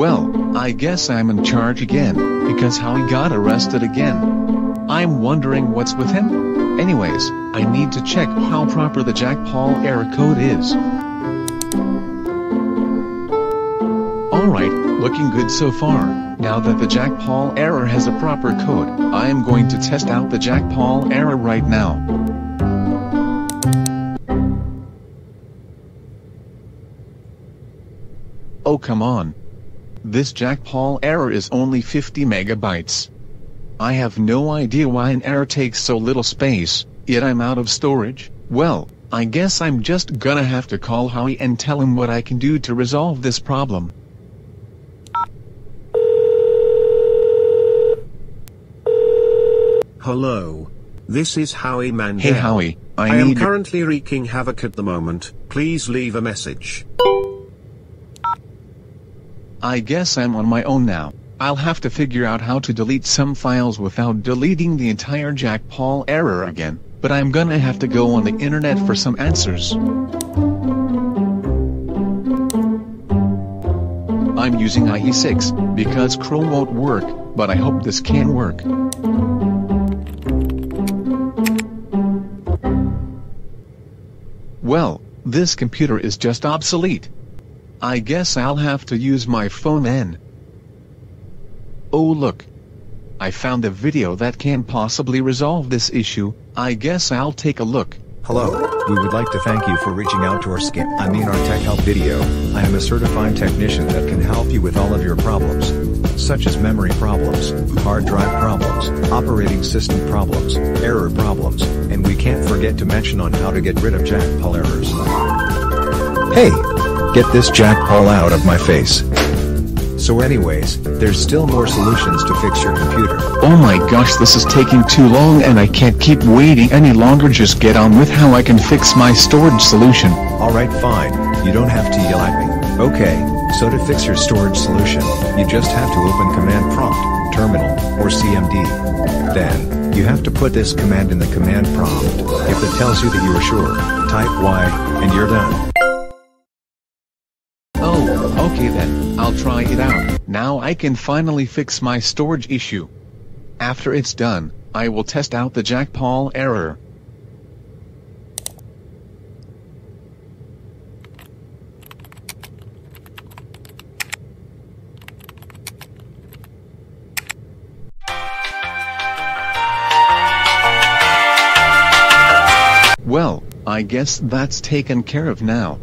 Well, I guess I'm in charge again, because Howie got arrested again. I'm wondering what's with him? Anyways, I need to check how proper the Jack Paul error code is. Alright, looking good so far. Now that the Jack Paul error has a proper code, I am going to test out the Jack Paul error right now. Oh come on. This Jack Paul error is only 50 megabytes. I have no idea why an error takes so little space, yet I'm out of storage. Well, I guess I'm just gonna have to call Howie and tell him what I can do to resolve this problem. Hello. This is Howie Mandel. Hey Howie, I, I am currently wreaking havoc at the moment. Please leave a message. I guess I'm on my own now. I'll have to figure out how to delete some files without deleting the entire Jack Paul error again, but I'm gonna have to go on the internet for some answers. I'm using IE6, because Chrome won't work, but I hope this can work. Well, this computer is just obsolete. I guess I'll have to use my phone then. Oh look. I found a video that can possibly resolve this issue, I guess I'll take a look. Hello, we would like to thank you for reaching out to our skip, I mean our tech help video. I am a certified technician that can help you with all of your problems, such as memory problems, hard drive problems, operating system problems, error problems, and we can't forget to mention on how to get rid of Jack Paul errors. Hey, get this Jack Paul out of my face. So anyways, there's still more solutions to fix your computer. Oh my gosh this is taking too long and I can't keep waiting any longer just get on with how I can fix my storage solution. Alright fine, you don't have to yell at me. Okay, so to fix your storage solution, you just have to open command prompt, terminal, or CMD. Then, you have to put this command in the command prompt. If it tells you that you are sure, type Y, and you're done. Then, I'll try it out. Now I can finally fix my storage issue. After it's done, I will test out the Jack Paul error. Well, I guess that's taken care of now.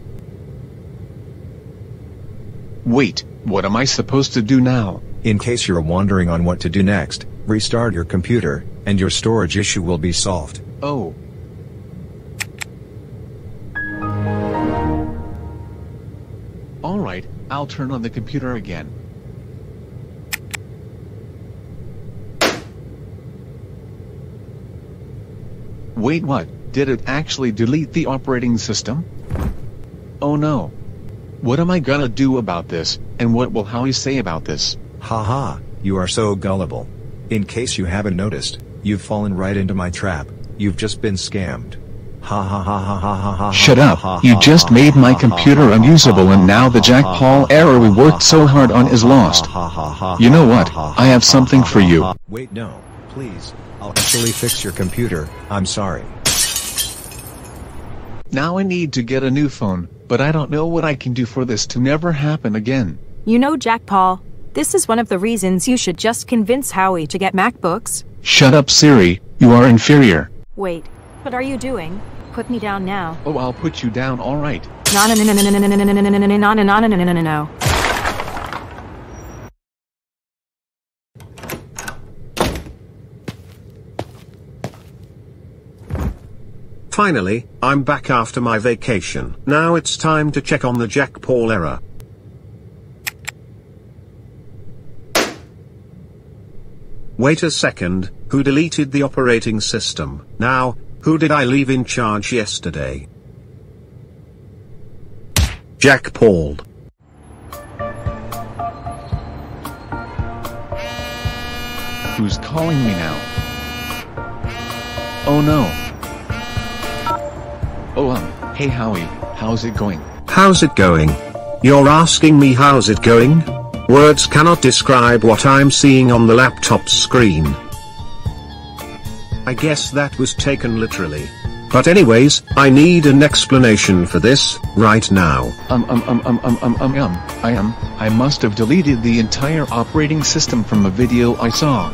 Wait, what am I supposed to do now? In case you're wondering on what to do next, restart your computer, and your storage issue will be solved. Oh. Alright, I'll turn on the computer again. Wait what, did it actually delete the operating system? Oh no. What am I gonna do about this, and what will Howie say about this? Haha, you are so gullible. In case you haven't noticed, you've fallen right into my trap. You've just been scammed. Ha ha ha ha ha ha ha. Shut up, you just made my computer ha, ha, unusable and now the ha, Jack Paul error we worked so hard on is lost. ha, ha, ha, You know what, I have something for you. Wait no, please. I'll actually fix your computer, I'm sorry. Now I need to get a new phone, but I don't know what I can do for this to never happen again. You know, Jack Paul, this is one of the reasons you should just convince Howie to get MacBooks. Shut up Siri, you are inferior. Wait, what are you doing? Put me down now. Oh I'll put you down alright. No, no, no, no, no, no, no, no, no, no, no, no, no, no, no, no, no, no, no. Finally, I'm back after my vacation. Now it's time to check on the Jack Paul error. Wait a second, who deleted the operating system? Now, who did I leave in charge yesterday? Jack Paul. Who's calling me now? Oh no. Oh um, hey Howie, how's it going? How's it going? You're asking me how's it going? Words cannot describe what I'm seeing on the laptop screen. I guess that was taken literally. But anyways, I need an explanation for this, right now. Um um um um um um um um, I am, I must have deleted the entire operating system from a video I saw.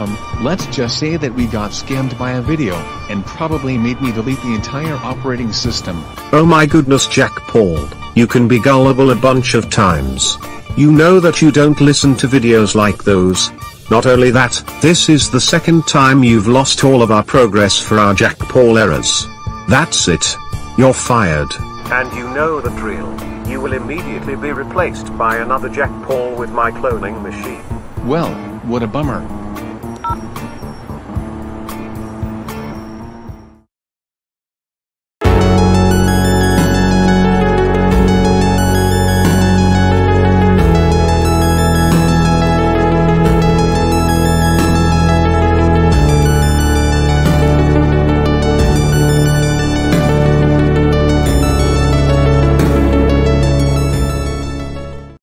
Um, let's just say that we got scammed by a video, and probably made me delete the entire operating system. Oh my goodness Jack Paul, you can be gullible a bunch of times. You know that you don't listen to videos like those. Not only that, this is the second time you've lost all of our progress for our Jack Paul errors. That's it. You're fired. And you know the drill. You will immediately be replaced by another Jack Paul with my cloning machine. Well, what a bummer.